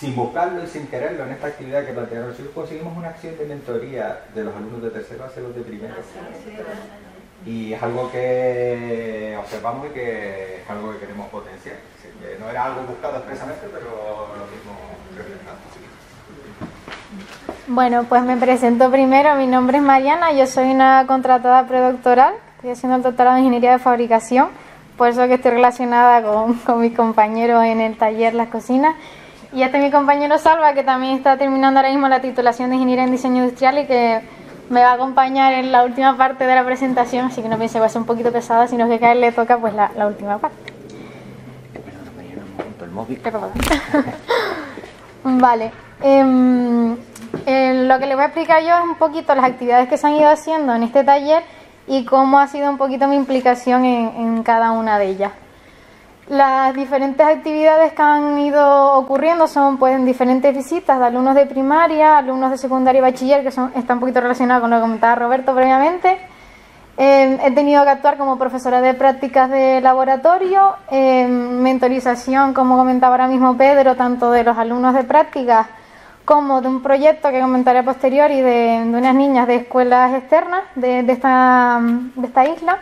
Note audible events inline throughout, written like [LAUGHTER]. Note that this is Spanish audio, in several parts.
sin buscarlo y sin quererlo, en esta actividad que plantearon los conseguimos una acción de mentoría de los alumnos de tercero hacia los de primero. Y es algo que observamos y que es algo que queremos potenciar. no era algo buscado expresamente, pero lo mismo representando. Bueno, pues me presento primero. Mi nombre es Mariana, yo soy una contratada predoctoral. Estoy haciendo el doctorado en Ingeniería de Fabricación, por eso que estoy relacionada con, con mis compañeros en el taller Las Cocinas. Y este es mi compañero Salva, que también está terminando ahora mismo la titulación de Ingeniería en Diseño Industrial y que me va a acompañar en la última parte de la presentación, así que no piense que va a ser un poquito pesada, sino que a él le toca pues la, última parte. [LAUGHS] vale. Em, lo que les voy a explicar yo es un poquito las actividades que se han ido haciendo en este taller y cómo ha sido un poquito mi implicación en cada una de ellas. Las diferentes actividades que han ido ocurriendo son pues diferentes visitas de alumnos de primaria, alumnos de secundaria y bachiller, que son, están un poquito relacionados con lo que comentaba Roberto previamente. Eh, he tenido que actuar como profesora de prácticas de laboratorio, eh, mentorización, como comentaba ahora mismo Pedro, tanto de los alumnos de prácticas como de un proyecto que comentaré a posteriori de, unas niñas de escuelas externas de esta isla.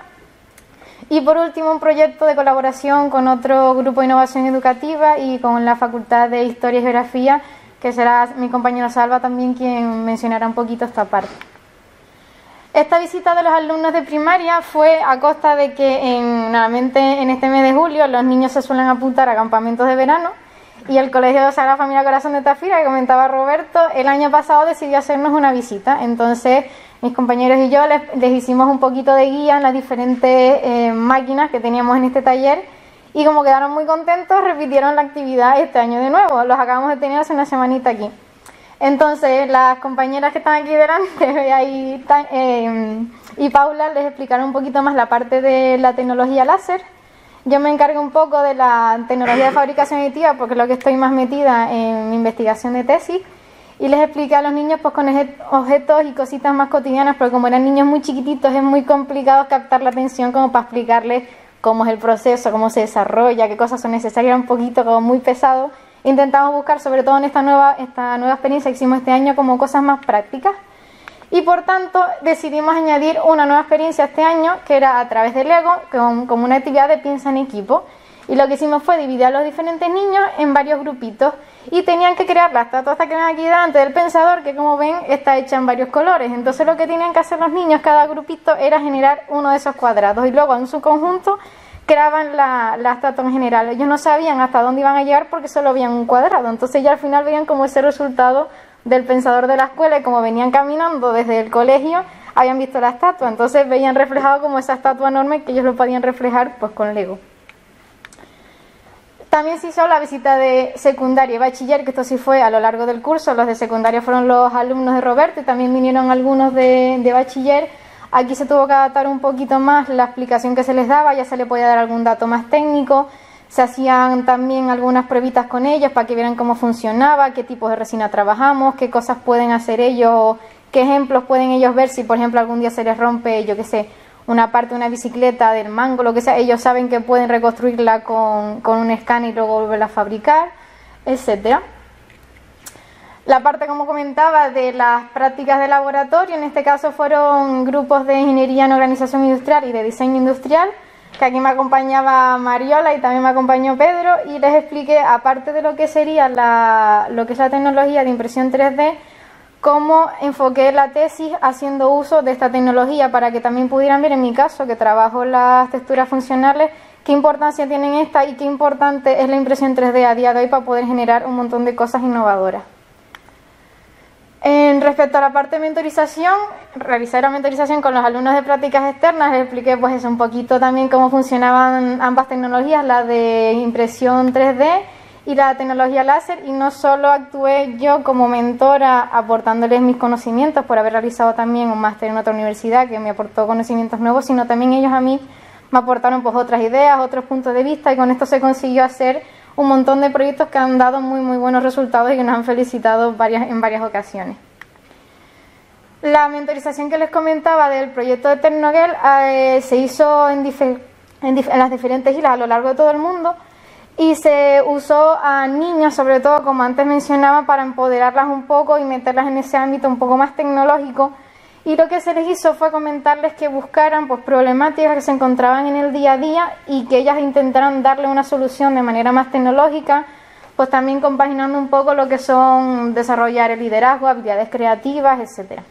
Y por último, un proyecto de colaboración con otro grupo de innovación educativa y con la Facultad de Historia y Geografía, que será mi compañero Salva también quien mencionará un poquito esta parte. Esta visita de los alumnos de primaria fue a costa de que en, normalmente en este mes de julio los niños se suelen apuntar a campamentos de verano y el Colegio de Sagrada Familia Corazón de Tafira, que comentaba Roberto, el año pasado decidió hacernos una visita. Entonces mis compañeros y yo les, hicimos un poquito de guía en las diferentes eh, máquinas que teníamos en este taller y como quedaron muy contentos repitieron la actividad este año de nuevo. Los acabamos de tener hace una semanita aquí. Entonces las compañeras que están aquí delante [LAUGHS] eh, y Paula les explicaron un poquito más la parte de la tecnología láser. Yo me encargo un poco de la tecnología de fabricación aditiva porque es lo que estoy más metida en mi investigación de tesis y les expliqué a los niños pues con objetos y cositas más cotidianas, porque como eran niños muy chiquititos es muy complicado captar la atención como para explicarles cómo es el proceso, cómo se desarrolla, qué cosas son necesarias, un poquito como muy pesado. Intentamos buscar, sobre todo en esta nueva, esta nueva experiencia que hicimos este año, como cosas más prácticas. Y por tanto decidimos añadir una nueva experiencia este año, que era a través del Lego, como una actividad de piensa en equipo. Y lo que hicimos fue dividir a los diferentes niños en varios grupitos y tenían que crear la estatua que ven aquí delante del pensador, que como ven está hecha en varios colores. Entonces lo que tenían que hacer los niños, cada grupito, era generar uno de esos cuadrados y luego en su conjunto creaban la, estatua en general. Ellos no sabían hasta dónde iban a llegar porque solo veían un cuadrado. Entonces ya al final veían como ese resultado del pensador de la escuela y como venían caminando desde el colegio habían visto la estatua. Entonces veían reflejado como esa estatua enorme que ellos lo podían reflejar pues con Lego. También se hizo la visita de secundaria y bachiller, que esto sí fue a lo largo del curso. Los de secundaria fueron los alumnos de Roberto y también vinieron algunos de, bachiller. Aquí se tuvo que adaptar un poquito más la explicación que se les daba, ya se le podía dar algún dato más técnico. Se hacían también algunas pruebitas con ellos para que vieran cómo funcionaba, qué tipos de resina trabajamos, qué cosas pueden hacer ellos, qué ejemplos pueden ellos ver si, por ejemplo, algún día se les rompe, yo qué sé, una parte de una bicicleta, del mango, lo que sea, ellos saben que pueden reconstruirla con, un escáner y luego volverla a fabricar, etcétera. La parte, como comentaba, de las prácticas de laboratorio, en este caso fueron grupos de ingeniería en organización industrial y de diseño industrial, que aquí me acompañaba Mariola y también me acompañó Pedro, y les expliqué, aparte de lo que sería la, lo que es la tecnología de impresión 3D, cómo enfoqué la tesis haciendo uso de esta tecnología para que también pudieran ver en mi caso que trabajo las texturas funcionales qué importancia tienen esta y qué importante es la impresión 3D a día de hoy para poder generar un montón de cosas innovadoras. En respecto a la parte de mentorización, realicé la mentorización con los alumnos de prácticas externas, les expliqué pues un poquito también cómo funcionaban ambas tecnologías, la de impresión 3D y la tecnología láser y no solo actué yo como mentora aportándoles mis conocimientos por haber realizado también un máster en otra universidad que me aportó conocimientos nuevos, sino también ellos a mí me aportaron pues otras ideas, otros puntos de vista y con esto se consiguió hacer un montón de proyectos que han dado muy muy buenos resultados y que nos han felicitado varias, en varias ocasiones. La mentorización que les comentaba del proyecto de Tecnoguel eh, se hizo en, en las diferentes islas a lo largo de todo el mundo y se usó a niñas, sobre todo, como antes mencionaba, para empoderarlas un poco y meterlas en ese ámbito un poco más tecnológico. Y lo que se les hizo fue comentarles que buscaran pues, problemáticas que se encontraban en el día a día y que ellas intentaran darle una solución de manera más tecnológica, pues también compaginando un poco lo que son desarrollar el liderazgo, habilidades creativas, etcétera.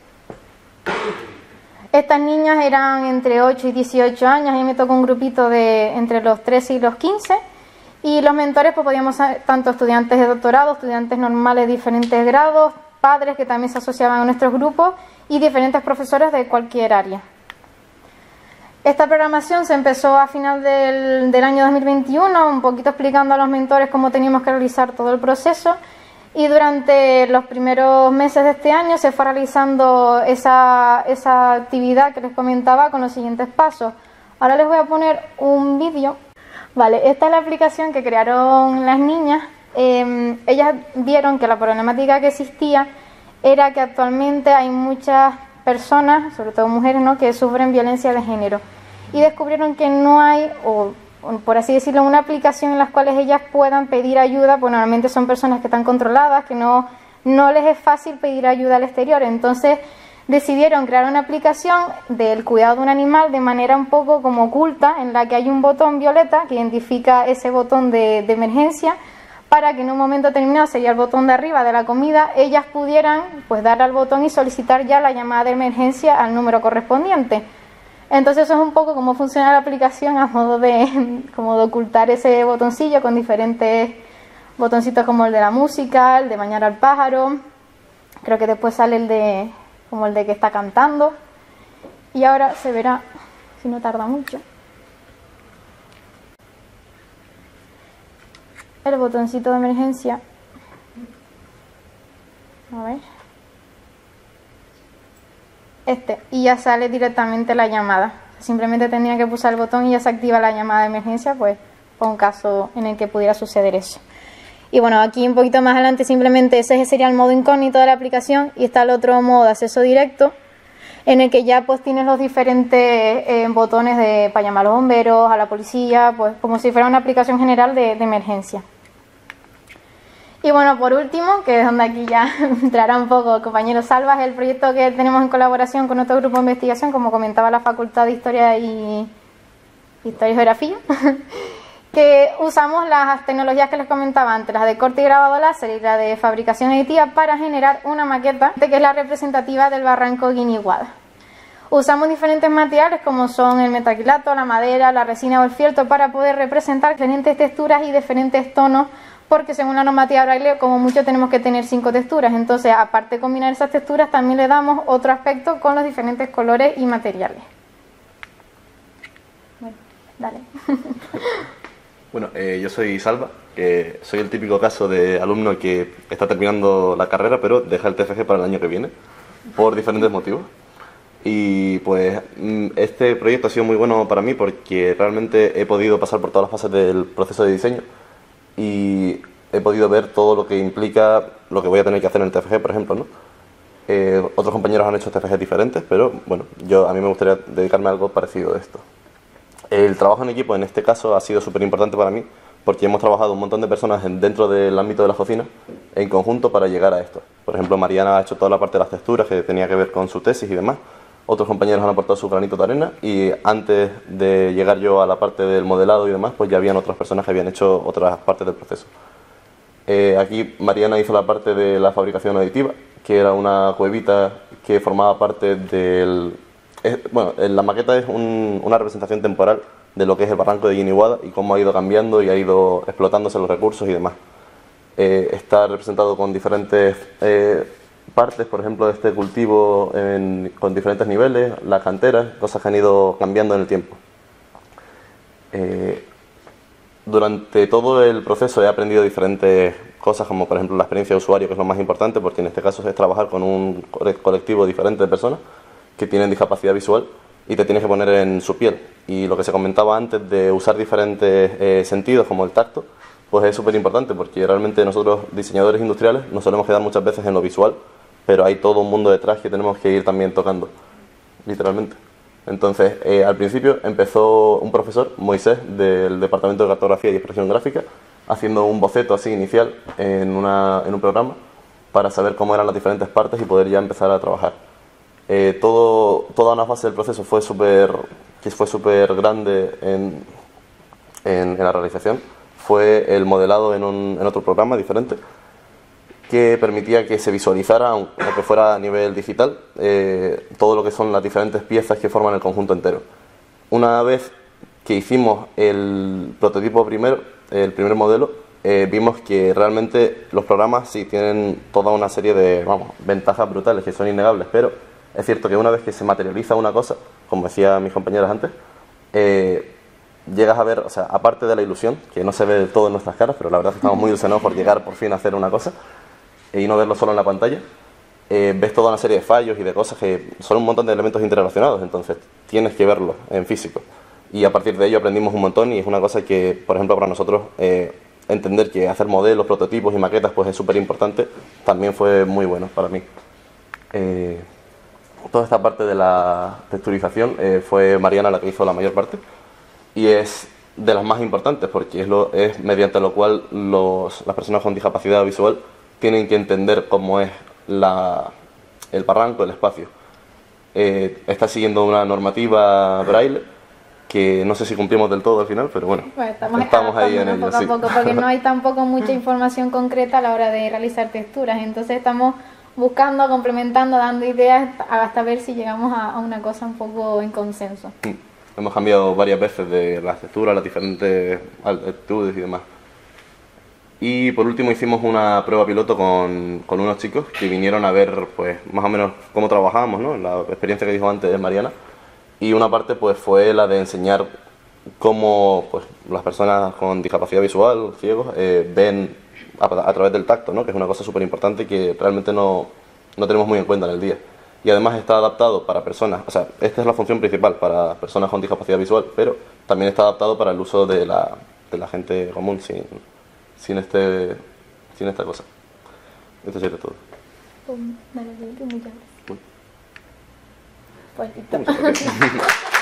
Estas niñas eran entre 8 y 18 años, mí me tocó un grupito de entre los 13 y los 15 y los mentores pues podíamos ser tanto estudiantes de doctorado, estudiantes normales de diferentes grados, padres que también se asociaban a nuestros grupos y diferentes profesores de cualquier área. Esta programación se empezó a final del, del, año 2021, un poquito explicando a los mentores cómo teníamos que realizar todo el proceso y durante los primeros meses de este año se fue realizando esa, esa actividad que les comentaba con los siguientes pasos. Ahora les voy a poner un vídeo Vale, esta es la aplicación que crearon las niñas. Em, ellas vieron que la problemática que existía era que actualmente hay muchas personas, sobre todo mujeres, ¿no? que sufren violencia de género. Y descubrieron que no hay, o, por así decirlo, una aplicación en la cual ellas puedan pedir ayuda, pues normalmente son personas que están controladas, que no, no les es fácil pedir ayuda al exterior. Entonces, decidieron crear una aplicación del cuidado de un animal de manera un poco como oculta, en la que hay un botón violeta que identifica ese botón de, emergencia para que en un momento determinado sería el botón de arriba de la comida, ellas pudieran pues darle al botón y solicitar ya la llamada de emergencia al número correspondiente. Entonces eso es un poco cómo funciona la aplicación a modo de, [LAUGHS] como de ocultar ese botoncillo con diferentes botoncitos como el de la música, el de bañar al pájaro, creo que después sale el de como el de que está cantando. Y ahora se verá, si no tarda mucho, el botoncito de emergencia. A ver. Este, y ya sale directamente la llamada. Simplemente tendría que pulsar el botón y ya se activa la llamada de emergencia, pues, por un caso en el que pudiera suceder eso. Y bueno, aquí un poquito más adelante simplemente ese sería el modo incógnito de la aplicación y está el otro modo de acceso directo en el que ya pues tienes los diferentes eh, botones de, para llamar a los bomberos, a la policía, pues como si fuera una aplicación general de, emergencia. Y bueno, por último, que es donde aquí ya [LAUGHS] entrará un poco compañero Salvas, el proyecto que tenemos en colaboración con otro grupo de investigación, como comentaba la Facultad de Historia y Historia y Geografía. [LAUGHS] que usamos las tecnologías que les comentaba antes, las de corte y grabado láser y la de fabricación aditiva para generar una maqueta que es la representativa del barranco Guiniguada. Usamos diferentes materiales como son el metacrilato, la madera, la resina o el fieltro para poder representar diferentes texturas y diferentes tonos porque según la normativa Braille como mucho tenemos que tener cinco texturas. Entonces, aparte de combinar esas texturas, también le damos otro aspecto con los diferentes colores y materiales. Bueno, dale. [LAUGHS] Bueno, eh, yo soy Salva, que soy el típico caso de alumno que está terminando la carrera, pero deja el TFG para el año que viene, por diferentes motivos. Y pues mm, este proyecto ha sido muy bueno para mí porque realmente he podido pasar por todas las fases del proceso de diseño y he podido ver todo lo que implica lo que voy a tener que hacer en el TFG, por ejemplo, ¿no? Eh, otros compañeros han hecho TFG diferentes, pero bueno, yo a mí me gustaría dedicarme a algo parecido a esto. El trabajo en equipo en este caso ha sido súper importante para mí porque hemos trabajado un montón de personas dentro del ámbito de la cocina en conjunto para llegar a esto. Por ejemplo, Mariana ha hecho toda la parte de las texturas que tenía que ver con su tesis y demás. Otros compañeros han aportado su granito de arena y antes de llegar yo a la parte del modelado y demás, pues ya habían otras personas que habían hecho otras partes del proceso. Eh, aquí Mariana hizo la parte de la fabricación aditiva, que era una cuevita que formaba parte del, bueno, la maqueta es una representación temporal de lo que es el barranco de Guiniguada y cómo ha ido cambiando y ha ido explotándose los recursos y demás. Eh, está representado con diferentes eh, partes, por ejemplo, de este cultivo con diferentes niveles, las canteras, cosas que han ido cambiando en el tiempo. Eh, durante todo el proceso he aprendido diferentes cosas, como por ejemplo la experiencia de usuario, que es lo más importante, porque en este caso es trabajar con un colectivo diferente de personas que tienen discapacidad visual y te tienes que poner en su piel. Y lo que se comentaba antes de usar diferentes eh, sentidos como el tacto, pues es súper importante porque realmente nosotros diseñadores industriales nos solemos quedar muchas veces en lo visual, pero hay todo un mundo detrás que tenemos que ir también tocando, literalmente. Entonces, eh, al principio empezó un profesor, Moisés, del Departamento de Cartografía y Expresión Gráfica, haciendo un boceto así inicial en, una, en un programa para saber cómo eran las diferentes partes y poder ya empezar a trabajar. Eh, todo, toda una fase del proceso fue súper que fue súper grande en, en, la realización fue el modelado en, un, en otro programa diferente que permitía que se visualizara, aunque fuera a nivel digital, eh, todo lo que son las diferentes piezas que forman el conjunto entero. Una vez que hicimos el prototipo primero, el primer modelo, eh, vimos que realmente los programas sí tienen toda una serie de vamos, ventajas brutales que son innegables, pero es cierto que una vez que se materializa una cosa, como decía mis compañeras antes, eh, llegas a ver, o sea, aparte de la ilusión, que no se ve del todo en nuestras caras, pero la verdad que estamos muy ilusionados por llegar por fin a hacer una cosa, y no verlo solo en la pantalla, eh, ves toda una serie de fallos y de cosas que son un montón de elementos interrelacionados, entonces tienes que verlo en físico. Y a partir de ello aprendimos un montón y es una cosa que, por ejemplo, para nosotros eh, entender que hacer modelos, prototipos y maquetas pues es súper importante, también fue muy bueno para mí. Toda esta parte de la texturización fue Mariana la que hizo la mayor parte y es de las más importantes porque es, lo, es mediante lo cual los, las personas con discapacidad visual tienen que entender cómo es la, el barranco, el espacio. Eh, está siguiendo una normativa braille que no sé si cumplimos del todo al final, pero bueno, pues estamos, ahí en ello. Poco a poco, porque no hay [LAUGHS] tampoco mucha información concreta a la hora de realizar texturas, entonces estamos buscando, complementando, dando ideas hasta ver si llegamos a, una cosa un poco en consenso. Mm. Hemos cambiado varias veces de las texturas, las diferentes altitudes y demás. Y por último hicimos una prueba piloto con, con, unos chicos que vinieron a ver pues más o menos cómo trabajábamos, ¿no? la experiencia que dijo antes Mariana. Y una parte pues fue la de enseñar cómo pues, las personas con discapacidad visual, ciegos, eh, ven a, través del tacto, ¿no? que es una cosa súper importante que realmente no, no tenemos muy en cuenta en el día. Y además está adaptado para personas, o sea, esta es la función principal para personas con discapacidad visual, pero también está adaptado para el uso de la, de la gente común sin, sin, este, sin esta cosa. Esto sería todo. Pues, muchas gracias. Pues, [LAUGHS]